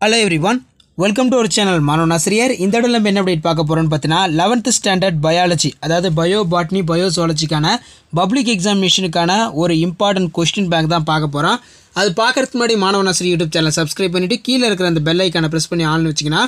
Hello everyone welcome to ஒரு channel மாணவன் ஆசிரியர் இந்த இடத்துல நம்ம என்ன அப்டேட் பார்க்க போகிறோம்னு பார்த்தீங்கன்னா லெவன்த் ஸ்டாண்டர்ட் பயாலஜி அதாவது பயோ பாட்னி பயோசுவாலஜிக்கான பப்ளிக் எக்ஸாமினேஷனுக்கான ஒரு இம்பார்ட்டன்ட் கொஸ்டின் பேங்க் தான் பார்க்க போகிறோம் அது பார்க்குறதுக்கு முன்னாடி மாணவன் ஆசிரியர் யூடியூப் சேனல் சப்ஸ்கிரைப் பண்ணிவிட்டு கீழே இருக்கிற அந்த பெல் ஐக்கானை ப்ரெஸ் பண்ணி ஆன்னு வச்சிங்கன்னா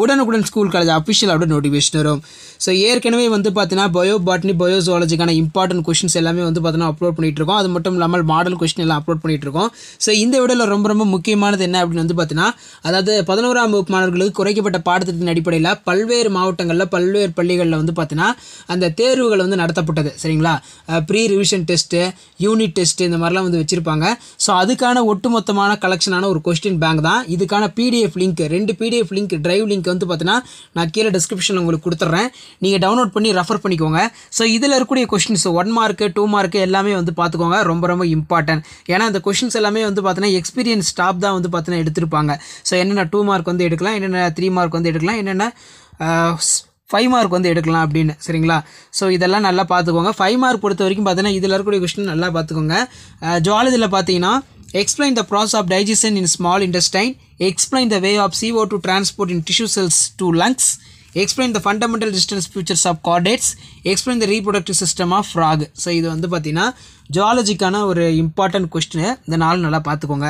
உடனுக்குடன் ஸ்கூல் காலேஜ் அஃபிஷியல் அப்படி நோட்டிஃபிகேஷன் வரும். ஸோ ஏற்கனவே வந்து பார்த்தீங்கன்னா பயோ பாட்னி பயோசுவாலஜிக்கான இம்பார்ட்டன்ட் கொஷின்ஸ் எல்லாமே வந்து பார்த்தீங்கன்னா அப்லோட் பண்ணிகிட்டு இருக்கோம் அது மட்டும் இல்லாமல் மாடல் கொஸ்டின் எல்லாம் அப்லோட் பண்ணிகிட்டு இருக்கோம் ஸோ இந்த வீடியோவில் ரொம்ப ரொம்ப முக்கியமானது என்ன அப்படின்னு வந்து பார்த்தீங்கன்னா அதாவது பதினோராம் வகுப்பு மாணவர்களுக்கு குறைக்கப்பட்ட பாடத்திட்டத்தின் அடிப்படையில் பல்வேறு மாவட்டங்களில் பல்வேறு பள்ளிகளில் வந்து பார்த்தீங்கன்னா அந்த தேர்வுகள் வந்து நடத்தப்பட்டது. சரிங்களா? Pre revision test unit test இந்த மாதிரிலாம் வந்து வச்சுருப்பாங்க. ஸோ அதுக்கான ஒட்டுமொத்தமான கலெக்ஷனான ஒரு கொஸ்டின் பேங்க் தான். இதுக்கான பிடிஎஃப் லிங்க் ரெண்டு பிடிஎஃப் லிங்க் டிரைவ் லிங்க் வந்து பார்த்தீங்கன்னா நான் கீழே டிஸ்கிரிப்ஷனில் உங்களுக்கு கொடுத்துட்றேன் நீங்கள் டவுன்லோட் பண்ணி ரெஃபர் பண்ணிக்கோங்க. ஸோ இதில் இருக்கக்கூடிய questions one mark two mark எல்லாமே வந்து பார்த்துக்கோங்க ரொம்ப ரொம்ப இம்பார்ட்டன்ட் ஏன்னா அந்த கொஷின்ஸ் எல்லாமே வந்து பார்த்தீங்கன்னா எக்ஸ்பீரியன்ஸ் ஸ்டாப் தான் வந்து பார்த்தீங்கன்னா எடுத்திருப்பாங்க. ஸோ என்னென்ன டூ மார்க் வந்து எடுக்கலாம் என்னென்ன த்ரீ மார்க் வந்து எடுக்கலாம் என்னென்ன ஃபைவ் மார்க் வந்து எடுக்கலாம் அப்படின்னு சரிங்களா? ஸோ இதெல்லாம் நல்லா பார்த்துக்கோங்க ஃபைவ் மார்க் பொறுத்த வரைக்கும் பார்த்தீங்கன்னா இதில் இருக்கக்கூடிய கொஸ்டின் நல்லா பார்த்துக்கோங்க ஜுவாலஜியில் பார்த்தீங்கன்னா explain the process of digestion in small intestine explain the way of CO2 to transport in tissue cells to lungs explain the fundamental distance features of chordates explain the reproductive system of frog so இது வந்து பார்த்தீங்கன்னா ஜுவாலஜிக்கான ஒரு important question இந்த நாள் நல்லா பார்த்துக்கோங்க.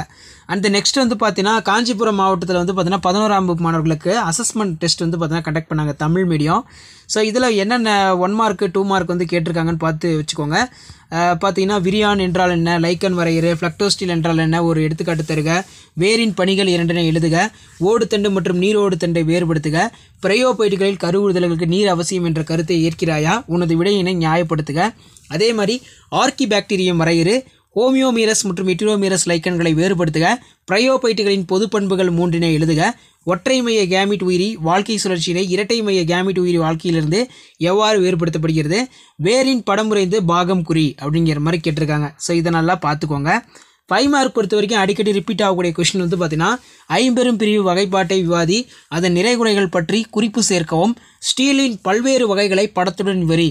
And next வந்து பார்த்தீங்கன்னா காஞ்சிபுரம் மாவட்டத்தில் வந்து பார்த்தீங்கன்னா பதினோராம் வகுப்பு மாணவர்களுக்கு அசஸ்மெண்ட் டெஸ்ட் வந்து பார்த்தீங்கன்னா கண்டக்ட் பண்ணாங்க தமிழ் மீடியம் ஸோ இதில் என்னென்ன ஒன் மார்க் டூ மார்க் வந்து கேட்டிருக்காங்கன்னு பார்த்து வச்சுக்கோங்க. பார்த்தீங்கன்னா விரியான் என்றால் என்ன லைக்கன் வரையறு ஃப்ளக்டோஸ்டில் என்றால் என்ன ஒரு எடுத்துக்காட்டு தருக. வேரின் பணிகள் இரண்டென எழுதுக. ஓடுத்தண்டு மற்றும் நீரோடு தண்டை வேறுபடுத்துக. பிரயோபைட்டுகளில் கருவுறுதல்களுக்கு நீர் அவசியம் என்ற கருத்தை ஏற்கிறாயா? உனது விடையினை நியாயப்படுத்துக. அதே மாதிரி ஆர்கி பாக்டீரியம் வரையறு ஹோமியோமீரஸ் மற்றும் எட்டிரோமீரஸ் லைக்கன்களை வேறுபடுத்துக பிரயோபைட்டுகளின் பொது பண்புகள் மூன்றினை எழுதுக ஒற்றை மைய கேமிட் உயிரி வாழ்க்கை சுழற்சியினை இரட்டை மைய கேமிட் உயிரி வாழ்க்கையிலிருந்து எவ்வாறு வேறுபடுத்தப்படுகிறது வேரின் படமுறைந்து பாகம் குறி அப்படிங்கிற மாதிரி கேட்டிருக்காங்க. ஸோ இதை நல்லா பார்த்துக்கோங்க. ஃபைவ் மார்க் பொறுத்த வரைக்கும் அடிக்கடி ரிப்பீட் ஆகக்கூடிய கொஷின் வந்து பார்த்தீங்கன்னா ஐம்பெரும் பிரிவு வகைப்பாட்டை விவாதி அதன் நிறைகுறைகள் பற்றி குறிப்பு சேர்க்கவும் ஸ்டீலின் பல்வேறு வகைகளை படத்துடன் வரி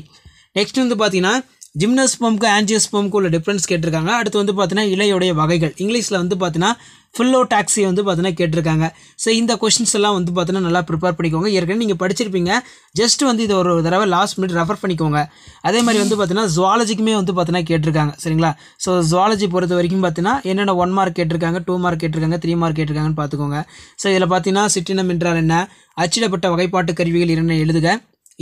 நெக்ஸ்ட் வந்து பார்த்தீங்கன்னா ஜிம்னஸ்பம்க்கு ஆன்ஜியோஸ்பம்க்கு உள்ள டிஃப்ரென்ஸ் கேட்டிருக்காங்க. அடுத்து வந்து பார்த்தீங்கன்னா இலையுடைய வகைகள். இங்கிலீஷில் வந்து பார்த்தீங்கன்னா ஃபுல்லோ டாக்ஸி வந்து பார்த்தீங்கன்னா கேட்டிருக்காங்க. ஸோ இந்த கொஷின்ஸ் எல்லாம் வந்து பார்த்தீங்கன்னா நல்லா ப்ரிப்பேர் பண்ணிக்கோங்க. ஏற்கனவே நீங்கள் படிச்சிருப்பீங்க. ஜஸ்ட் வந்து இது ஒரு தடவை லாஸ்ட் மினிட் ரெஃபர் பண்ணிக்கோங்க. அதே மாதிரி வந்து பார்த்தீங்கன்னா ஜுவாலஜிக்குமே வந்து பார்த்தீங்கன்னா கேட்டிருக்காங்க. சரிங்களா? ஸோ ஜுவாலஜி பொறுத்த வரைக்கும் பார்த்தீங்கன்னா என்னென்ன ஒன் மார்க் கேட்டிருக்காங்க டூ மார்க் கேட்டிருக்காங்க த்ரீ மார்க் கேட்டிருக்காங்கன்னு பார்த்துக்கோங்க ஸோ இதில் பார்த்தீங்கன்னா சிற்றினம் என்றால் என்ன? அச்சிடப்பட்ட வகைப்பாட்டு கருவிகள் இரண்டு எழுதுக?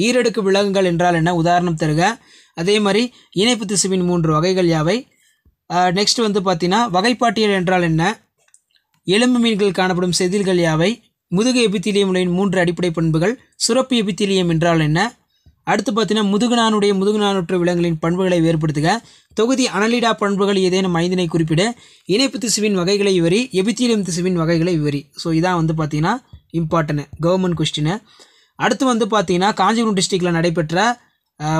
ஈரடுக்கு விலங்குகள் என்றால் என்ன? உதாரணம் தருக. அதே மாதிரி இணைப்பு திசுவின் மூன்று வகைகள் யாவை? நெக்ஸ்ட் வந்து பார்த்தீங்கன்னா வகைப்பாட்டியல் என்றால் என்ன? எலும்பு மீன்கள் காணப்படும் செதில்கள் யாவை? முதுகு எபித்திலியம் மூன்று அடிப்படை பண்புகள் சுரப்பு எபித்திலியம் என்றால் என்ன? அடுத்து பார்த்தீங்கன்னா முதுகுநானுடைய முதுகுநானுற்ற விலங்குகளின் பண்புகளை வேறுபடுத்துக. தொகுதி அனலிடா பண்புகள் ஏதேனும் ஐந்தினை குறிப்பிட. இணைப்பு திசுவின் வகைகளை விவரி எபித்திலியம் திசுவின் வகைகளை விவரி. ஸோ இதான் வந்து பார்த்தீங்கன்னா இம்பார்ட்டன்ட் கவர்மெண்ட் கொஸ்டின் அடுத்து வந்து பார்த்தீங்கன்னா காஞ்சிபுரம் டிஸ்ட்ரிக்டில் நடைபெற்ற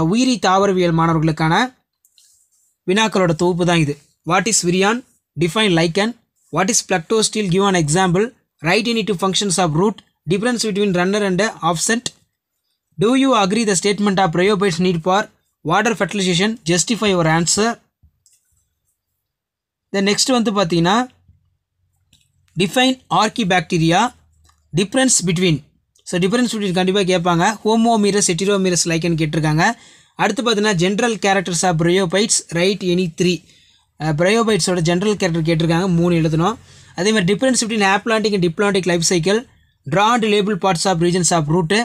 உயிரி தாவரவியல் மாணவர்களுக்கான வினாக்களோட தொகுப்பு தான் இது. What is virion define lichen what is plectostele give an example write any two functions of root difference between runner and absent do you agree the statement of bryophytes need for water fertilization justify your answer then next வந்து பார்த்தீங்கன்னா define archaebacteria difference between so difference between கண்டிப்பாக கேட்பாங்க. Homomerous heteromerous lichen கேட்டிருக்காங்க. அடுத்து பார்த்தீங்கன்னா general characters of bryophytes write any three பிரயோபைட்ஸோட general character கேட்டிருக்காங்க. மூணு எழுதணும். அதே மாதிரி difference between haplontic and diplontic life cycle draw and label parts of regions of root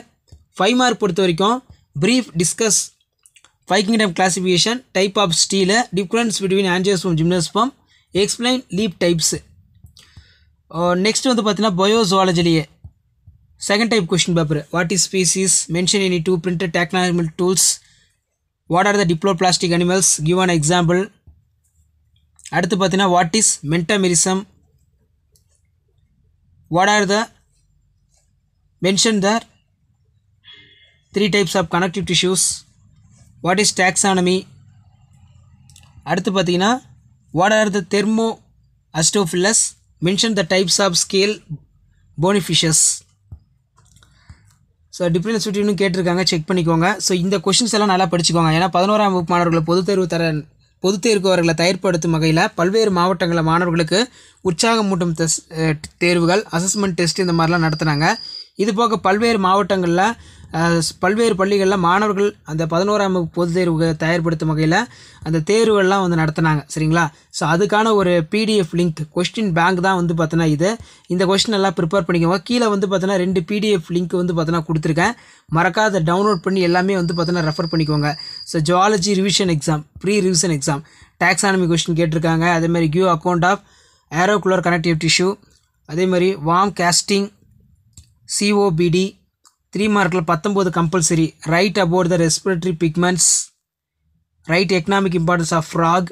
five mark பொறுத்த வரைக்கும் brief discuss five kingdom classification type of stele difference between angiosperm gymnosperm explain leaf types next வந்து பார்த்தீங்கன்னா பயோசுவாலஜிலேயே second type question paper what is species mention any two printed technological tools what are the diploblastic animals give an example அடுத்து பார்த்தீங்கன்னா what is metamerism what are the mention the three types of connective tissues what is taxonomy அடுத்து பார்த்தீங்கன்னா what are the thermoacidophiles mention the types of scale bony fishes so difference பிட்வீனும் கேட்டிருக்காங்க. Check பண்ணிக்கோங்க. So இந்த questions எல்லாம் நல்லா படிச்சுக்கோங்க. ஏன்னா பதினோராம் வகுப்பு மாணவர்களை பொதுத் தேர்வு தர பொதுத் அவர்களை தயார்படுத்தும் வகையில் பல்வேறு மாவட்டங்களில் மாணவர்களுக்கு உற்சாகமூட்டும் டெஸ் தேர்வுகள் அசஸ்மெண்ட் டெஸ்ட் இந்த மாதிரிலாம் நடத்துனாங்க. இது போக பல்வேறு மாவட்டங்களில் பல்வேறு பள்ளிகளில் மாணவர்கள் அந்த பதினோராம் வகுப்பு பொதுத் தேர்வு தயார்படுத்தும் வகையில் அந்த தேர்வுகள்லாம் வந்து நடத்துனாங்க சரிங்களா? ஸோ அதுக்கான ஒரு பிடிஎஃப் லிங்க் கொஸ்டின் பேங்க் தான் வந்து பார்த்தோன்னா இது. இந்த கொஸ்டின் எல்லாம் ப்ரிப்பேர் பண்ணிக்கோங்க. கீழே வந்து பார்த்தோன்னா ரெண்டு பிடிஎஃப் லிங்க் வந்து பார்த்தோன்னா கொடுத்துருக்கேன். மறக்காத டவுன்லோட் பண்ணி எல்லாமே வந்து பார்த்தோன்னா ரெஃபர் பண்ணிக்கோங்க. So zoology revision exam pre revision exam taxonomy question கேட்டிருக்காங்க அதேமாதிரி கியூ அக்கௌண்ட் ஆஃப் ஏரோகுலர் கனெக்டிவ் டிஷ்யூ அதே மாதிரி கேஸ்டிங் சிஓபிடி த்ரீ மார்க்கில் பத்தொம்போது compulsory write about the respiratory pigments write economic importance of frog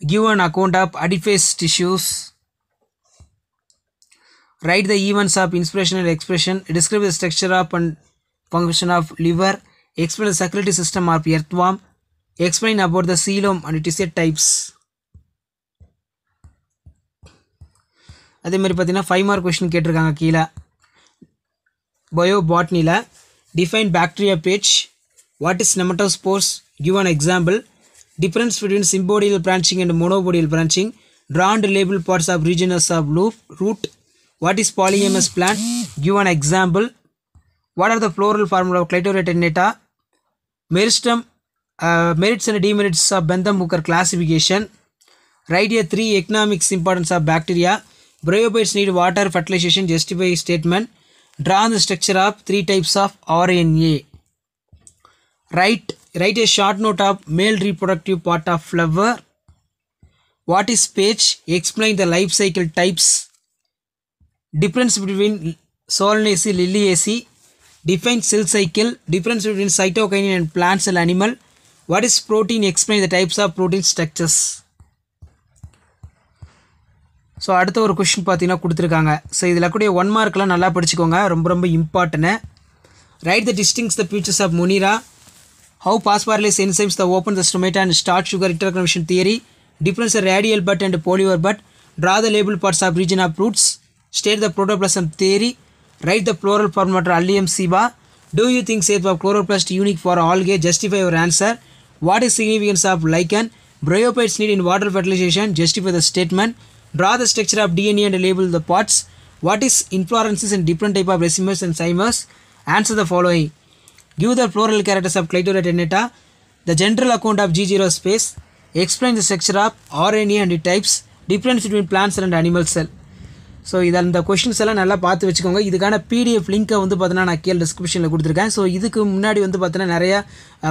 give an account of adipose tissues write the events of inspiration and expression describe the structure of and function of liver explain the security system of earthworm explain about the coelom and it is a types அதேமாதிரி பார்த்தீங்கன்னா five mark question கேட்டிருக்காங்க கீழே bio பாட்னியில் define bacteriophage what is nematospores give an example difference between sympodial branching and monopodial branching drawn label parts of regions of loop root what is polyamous plant give an example what are the floral formula of clitorate neta meristem uh, merits and demerits of bentham hooker classification write a three economics importance of bacteria bryophytes need water fertilization justify statement draw the structure of three types of rna write write a short note of male reproductive part of flower. What is page? Explain the life cycle types. Difference between solanaceae liliaceae. Define cell cycle. Difference between cytokinin and plant cell animal. What is protein? Explain the types of protein structures so அடுத்த ஒரு question பார்த்தீங்கன்னா கொடுத்துருக்காங்க so இதில் கூடிய one மார்க்லாம் நல்லா படிச்சுக்கோங்க ரொம்ப ரொம்ப important write the distinct the features of monera how phosphorylase enzymes the open the stomata and starch sugar interconversion theory difference radial bud and polar bud draw the label parts of region of roots state the protoplasm theory write the floral form மற்றும் allium cepa do you think shape of chloroplast unique for all K justify your answer what is significance of like lichen bryophytes need in water fertilization justify the statement draw the structure of dna and label the parts. What is inflorescences in different type of racemose and cymers? Answer the following. Give the floral characters of Clitorate neta, the general account of G0 space, explain the structure of RNA and its types, difference between plant cell and animal cell. So இதை அந்த questions எல்லாம் நல்லா பார்த்து வச்சுக்கோங்க. இதுக்கான PDF லிங்க்கை வந்து பார்த்தீங்கன்னா நான் கீழே டிஸ்கிரிப்ஷனில் கொடுத்துருக்கேன். ஸோ இதுக்கு முன்னாடி வந்து பார்த்தீங்கன்னா நிறையா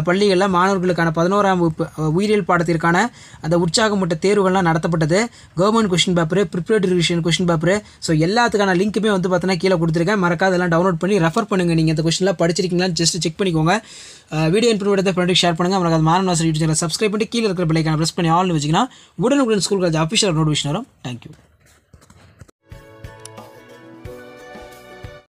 பள்ளிகளில் மாணவர்களுக்கான பதினோராம் வகுப்பு உயிரியல் பாடத்திற்கான அந்த உற்சாகமூட்ட தேர்வுகள்லாம் நடத்தப்பட்டது. Government question paper prepared revision question paper so எல்லாத்துக்கான லிங்க்குமே வந்து பார்த்தீங்கன்னா கீழே கொடுத்துருக்கேன். மறக்காத எல்லாம் டவுன்லோட் பண்ணி ரெஃபர் பண்ணுங்கள் நீங்கள் இந்த கொஷின்லாம் படிச்சிருக்கீங்களான்னு ஜஸ்ட் செக் பண்ணிக்கோங்க. வீடியோ இன்ஃபர்மேட்டிவ் ஃப்ரெண்டுக்கு ஷேர் பண்ணுங்கள் மறக்காத மாணவ யூடியூப் சேனல் சப்ஸ்கிரைப் பண்ணி கீழே இருக்கிற பிள்ளைக்கான ப்ரெஸ் பண்ணி ஆல்னு வச்சிங்கன்னா உடனுக்குடன் ஸ்கூல் காலேஜ் அஃபிஷியல் நோட்டிஃபிகேஷன் வரும். Thank you